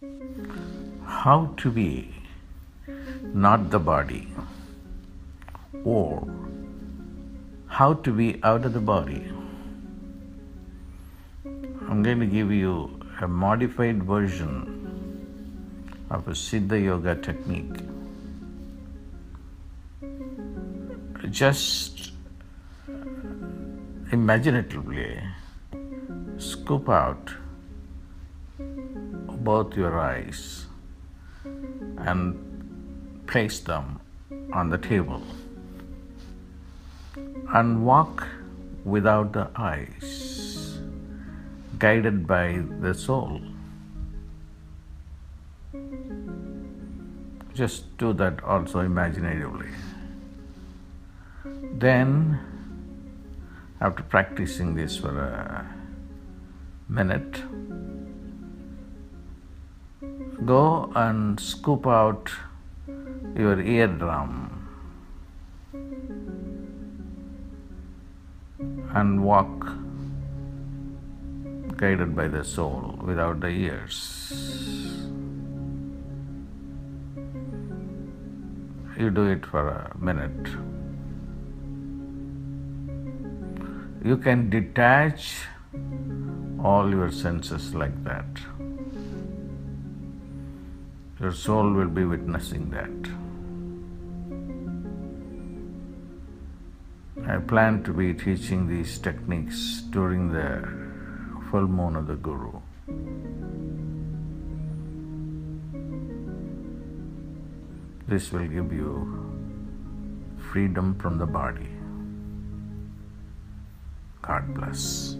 how to be not the body or how to be out of the body. I'm going to give you a modified version of a Siddha Yoga technique. Just imaginatively scoop out both your eyes and place them on the table and walk without the eyes, guided by the soul. Just do that also imaginatively. Then, after practicing this for a minute, go and scoop out your eardrum and walk guided by the soul without the ears. You do it for a minute. You can detach all your senses like that. Your soul will be witnessing that. I plan to be teaching these techniques during the full moon of the Guru. This will give you freedom from the body. God bless.